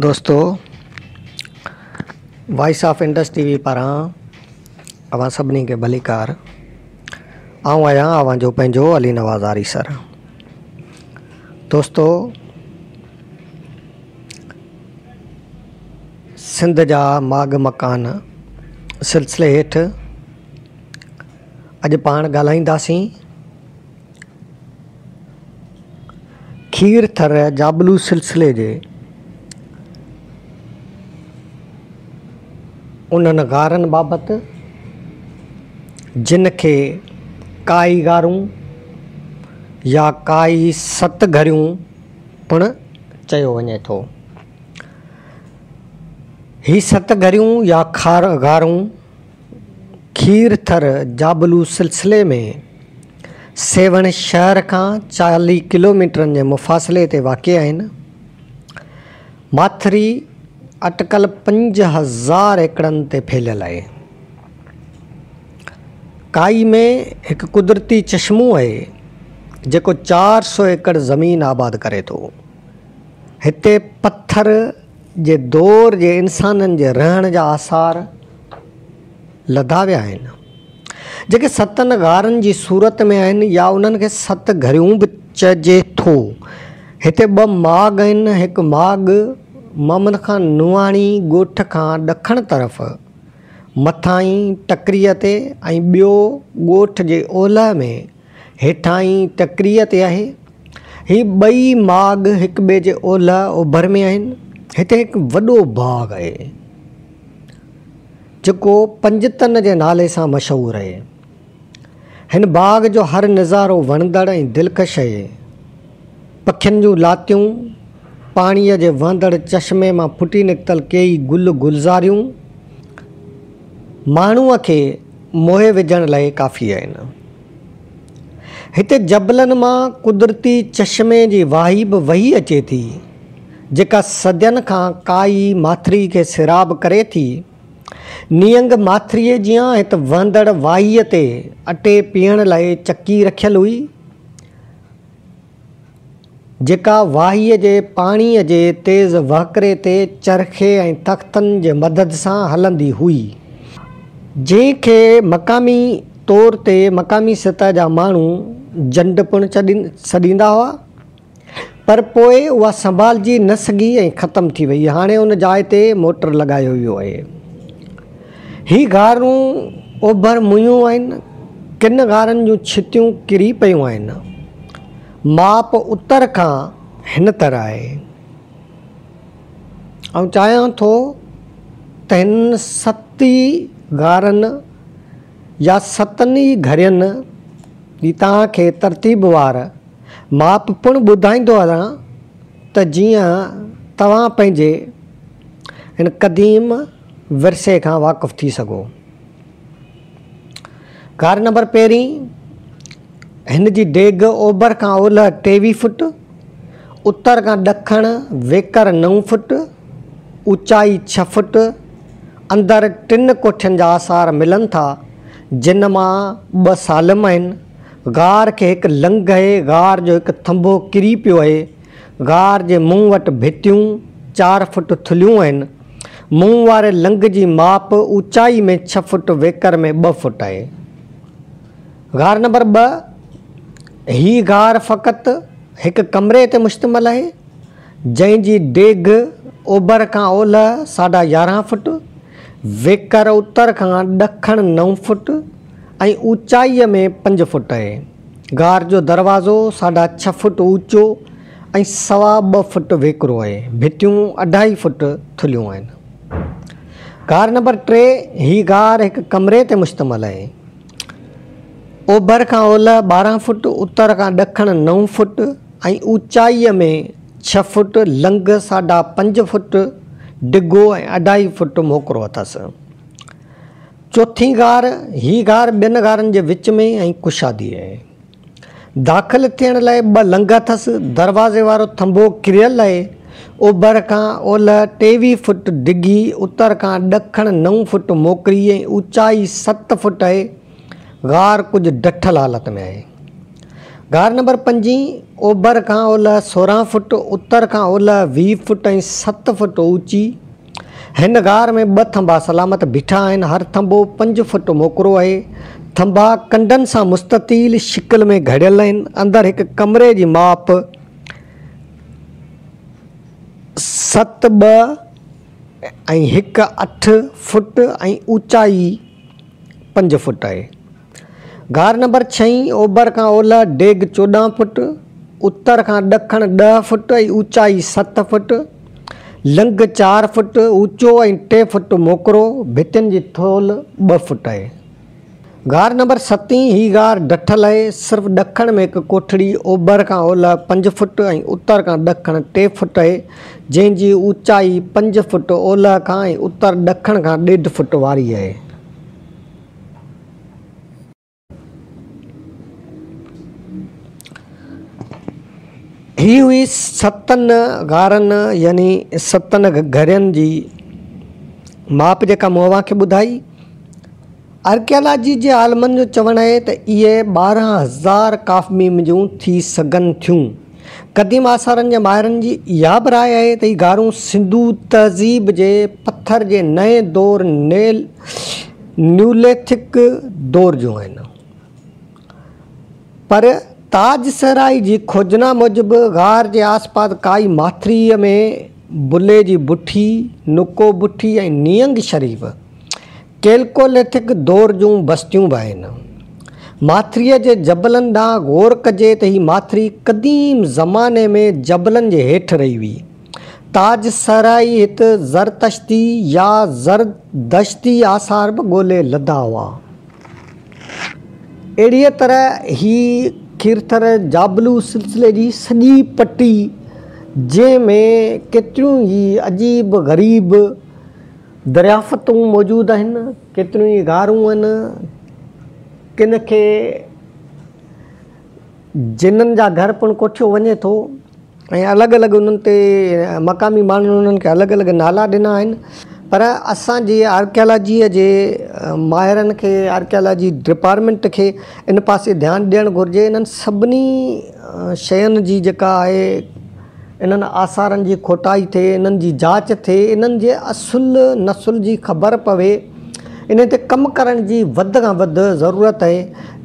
दोस्तो Voice of Indus TV वी पारां तव्हां सभिनी खे भलीकारु आऊं आहियां अवां पंहिंजो अली नवाज़ आरी सर दोस्तो सिंध जा माग मकान सिलसिले हेठि अॼु पाण ॻाल्हाईंदासीं खीर थर जाबलू सिलसिले जे उन्हनि गारनि बाबति जिन खे काई गारूं या काई सत घरियूं पिणु चयो वञे थो हीअ सत घरियूं या खार गारूं खीर थर जाबलू सिलसिले में सेवण शहर खां चालीह किलोमीटरनि जे मुफ़ासिले ते वाक़ु आहिनि माथिरी अटकल पंज हज़ार एकड़नि ते फैलियल आहे काई में हिकु क़ुदिरती चश्मो आहे जेको चारि सौ एकड़ ज़मीन आबादु करे थो हिते पत्थर जे दौर जे इंसाननि जे रहण जा आसार लदा विया आहिनि जेके सतनि ॻारनि जी सूरत में आहिनि या उन्हनि खे सत घरियूं बि चइजे थो हिते ॿ माग आहिनि हिकु माग ममन खान नुआाणी ॻोठ खां ॾखणु तरफ़ मथां ई टकरीअ ते ऐं ॿियो ॻोठ जे ओलह में हेठां ई टकरीअ ते आहे हीउ ॿई माग हिक ॿिए जे ओलह ओभर में आहिनि हिते हिकु वॾो बाग आहे जेको पंजतन जे नाले सां मशहूरु आहे हिन बाग जो हर नज़ारो वणंदड़ ऐं दिलकश आहे पखियुनि जूं लातियूं पाणीअ जे वहंदड़ चश्मे मां फुटी निकितल कई गुल गुलज़ारियूं माण्हूअ खे मोहे विझण लाइ काफ़ी आहिनि हिते जबलनि मां कुदरती चश्मे जी वाही बि वही अचे थी जेका सदियुनि खां काई माथिरी खे सिराब करे थी नियंग माथिरीअ जीअं हिते वहंदड़ वाहीअ ते अटे पीअण लाइ चकी रखियलु हुई जेका वाहीअ जे पाणीअ जे तेज़ वहकरे ते चरखे ऐं तख़्तनि जे मदद सां हलंदी हुई जंहिंखे मक़ामी तौर ते मक़ामी सतह जा माण्हू जंड पिणु छॾी छॾींदा हुआ पर पोइ उहा संभाल न सघी ऐं ख़तमु थी वई हाणे उन जाइ ते मोटर लॻायो वियो आहे हीअ गारूं ओभर मुयूं आहिनि किन गारनि जूं छितियूं किरी पियूं आहिनि माप उत्तर खां हिन तरह आहे ऐं चाहियां थो त हिन सत या सतनि ई घरनि जी तव्हांखे तरतीब माप पिणु ॿुधाईंदो हलां त जीअं तव्हां पंहिंजे हिन क़दीम विरसे खां वाक़ुफ़ु थी सघो नंबर पहिरीं हिन जी डेग ओभर खां ओलह टेवीह फुट उतर खां ॾखण वेकर नव फुट ऊचाई छह फुट अंदरि टिनि कोठियुनि जा आसार मिलनि था जिन मां ॿ सालम आहिनि गार खे हिकु लंग आहे गार जो हिकु थो किरी पियो आहे गार जे मुंहुं वटि भितियूं चारि फुट थुलियूं आहिनि मुंहुं वारे लंग जी माप ऊचाई में छह फुट वेकर में ॿ फुट आहे गार नंबर ॿ हीअ गार फ़क़ति हिकु कमरे ते मुश्तमल आहे जंहिंजी डेग ओभर खां ओलह साढा यारहं फुट वेकर उतर खां ॾखणु नव फुट ऐं ऊचाईअ में पंज फुट आहे गार जो दरवाज़ो साढा छह फुट ऊचो ऐं सवा ॿ फुट वेकिरो आहे भितियूं अढाई फुट थुलियूं आहिनि गार नंबर टे हीअ गार हिकु कमरे ते मुश्तमलु आहे ओभर खां ओलह ॿारहं फुट उतर खां ॾखणु नव फुट ऐं ऊचाईअ में छह फुट लंग साढा पंज फुट ढिघो ऐं अढाई फुट मोकरो अथसि चौथीं गार हीअ गार ॿियनि ॻारनि जे विच में ऐं कुशादी आहे दाख़िल थियण लाइ ॿ लंग अथसि दरवाज़े वारो थंबो किरियल आहे ओभर खां ओलह टेवीह फुट डिघी उतर खां ॾखण नव फ़ुट मोकिरी ऐं ऊचाई सत फुट आहे ग़ार कुझु डठल हालत में आहे ग़ार नंबर पंजी ओभर खां उल सोरहं फुट उतर खां उल वीह फुट ऐं सत फुट ऊची हिन ग़ार में ॿ थंबा सलामत बीठा आहिनि हर थंबो पंज फुट मोकरो आहे थंबा कंडनि सां मुस्ततील शिकिल में घड़ियल आहिनि अंदरि हिक कमरे जी माप सत ॿ ऐं हिकु अठ फुट ऐं ऊचाई पंज फुट आहे घर नंबर छह ओभर खां ओलह डेग चोॾहं फुट उत्तर खां ॾखणु ॾह फुट ऐं ऊचाई सत फुट लंग चारि फुट ऊचो ऐं टे फुट मोकिरो भितियुनि जी थोल ॿ फ़ुट आहे घार नंबर सतीं ही घार ॾठलु आहे सिर्फ़ु ॾखण में हिकु कोठड़ी ओभर खां ओलह पंज फुट ऐं उतर खां ॾखणु टे फुट आहे जंहिंजी ऊचाई पंज फुट ओलह खां ऐं उतर ॾखण खां ॾेढु फुट वारी आहे हीअ हुई सतनि ॻारनि यानि सतनि घरनि जी माप जेका मां खे ॿुधाई आर्कियालॉजी जे आलमनि जो चवणु आहे त इहे ॿारहं हज़ार काफ़मीम जूं थी सघनि थियूं क़दीम आसारनि जे माइरनि जी इहा बि राइ आहे त हीअ ॻारूं सिंधू तहज़ीब जे पथर जे नए दौर नेल न्यूलेथिक दौर जो आहिनि पर ताज सराई जी खोजना मूजिबि गार जे आसपास काई माथिरीअ में बुले जी बुठी नुको बुठी ऐं नियंग शरीफ़ केल्कोलेथिक दौर जूं बस्तियूं बि आहिनि माथिरीअ जे जबलनि ॾांहुं ग़ौर कजे त हीअ माथिरी क़दीम ज़माने में जबलनि जे हेठि रही हुई ताज सराई हिते ज़रतश्ती या ज़रदस्ती आसार बि ॻोल्हे लधा हुआ अहिड़ीअ तरह ही कीर्तन जाबलू सिलसिले जी सॼी पटी जंहिंमें केतिरियूं ई अजीब ग़रीब दरियाफ़तूं मौजूदु आहिनि केतिरियूं ई गारूं आहिनि किनि खे जिन्हनि जा घरु पिणु कोठियो वञे थो ऐं अलॻि अलॻि उन्हनि ते मक़ामी माण्हुनि उन्हनि खे अलॻि अलॻि नाला ॾिना आहिनि पर असांजे आर्कियालॉजीअ जे माहिरनि खे आर्कियालॉजी डिपार्टमेंट खे इन पासे ध्यानु ॾियणु घुरिजे इन्हनि सभिनी शयुनि जी जेका आहे इन्हनि आसारनि जी खोटाई थिए इन्हनि जी जांच थिए इन्हनि जे असुल नसुल जी ख़बर पवे इन ते कमु करण जी वधि खां वधि ज़रूरत आहे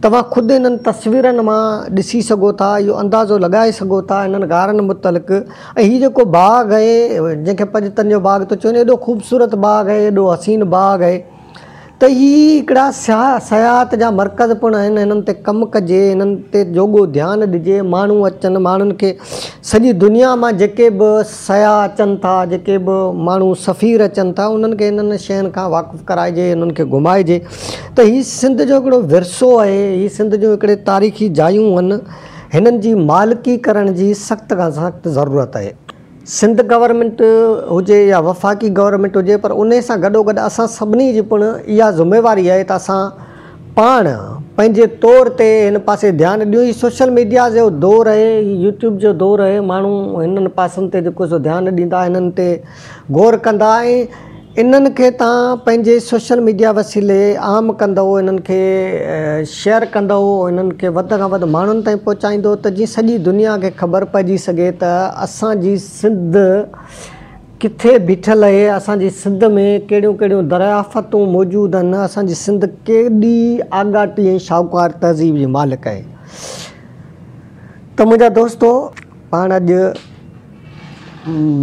तव्हां ख़ुदि इन्हनि तस्वीरनि मां ॾिसी सघो था इहो अंदाज़ो लॻाए सघो था इन्हनि गारनि मुतलिक़ ऐं हीउ जेको बाग़ आहे जंहिंखे पंजतनि जो बाग थो चवनि एॾो ख़ूबसूरत बाग़ आहे एॾो हसीन बाग आहे त ही हिकिड़ा सिया सयाहत जा मर्कज़ पिणु आहिनि हिननि ते कमु कजे हिननि ते योगो ध्यानु ॾिजे माण्हू अचनि माण्हुनि खे सॼी दुनिया मां जेके बि सया अचनि था जेके बि माण्हू सफ़ीर अचनि था उन्हनि खे हिननि शयुनि खां वाक़ुफ़ु कराइजे हिननि खे घुमाइजे त हीअ सिंध जो हिकिड़ो विरसो आहे हीअ सिंध जो हिकिड़े तारीख़ी जायूं आहिनि हिननि जी मालिकी करण जी सख़्त खां सख़्तु ज़रूरत आहे सिंध गवर्नमेंट हुजे या वफ़ाक़ी गवर्नमेंट हुजे पर उन सां गॾोगॾु असां सभिनी जी पिणु इहा ज़िमेवारी आहे त असां पाण पंहिंजे तौर ते हिन पासे ध्यानु ॾियूं हीअ सोशल मीडिया जो दौरु आहे यूट्यूब जो दौरु आहे माण्हू हिननि पासनि ते जेको सो ध्यानु ॾींदा हिननि ते ग़ौर कंदा इन्हनि खे तव्हां पंहिंजे सोशल मीडिया वसीले आम कंदव इन्हनि खे शेयर कंदो इन्हनि खे वधि खां वधि माण्हुनि ताईं पहुचाईंदो त जीअं सॼी दुनिया खे ख़बर पइजी सघे त असांजी सिंध किथे बीठल आहे असांजी सिंध में कहिड़ियूं कहिड़ियूं दरियाफ़तूं मौजूद आहिनि असांजी सिंध केॾी आगाटी ऐं शाहूकार तहज़ीब जी मालिक आहे त मुंहिंजा दोस्त पाण अॼु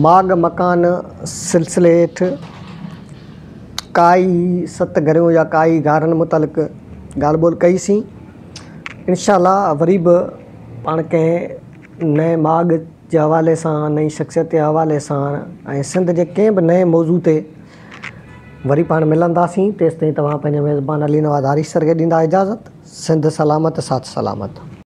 माघ मकान सिलसिले हेठि काई सतगरियूं या काई ॻारनि मुतालिक़ ॻाल्हि ॿोल कईसीं इनशा वरी बि पाण कंहिं नए माग जे हवाले सां नई शख़्सियत जे हवाले सां ऐं सिंध जे कंहिं बि नए मौज़ू ते वरी पाण मिलंदासीं तेसि ताईं तव्हां पंहिंजे मेज़बान अली नवाज़ हरीश सर खे ॾींदा इजाज़त सिंध सलामत सात सलामत